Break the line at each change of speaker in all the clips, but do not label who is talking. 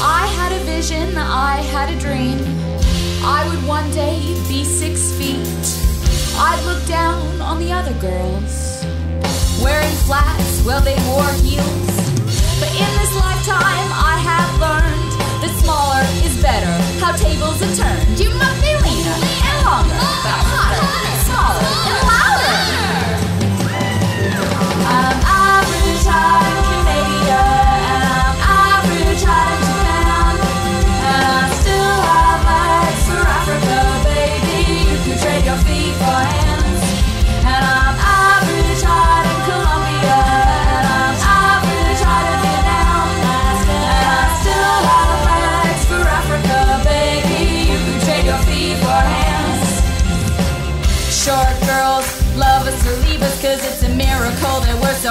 I had a vision, I had a dream. I would one day be six feet. I'd look down on the other girls. Wearing flats, while they wore heels. But in this lifetime, I have learned that smaller is better. How tables are turned.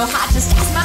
Hot. Just ask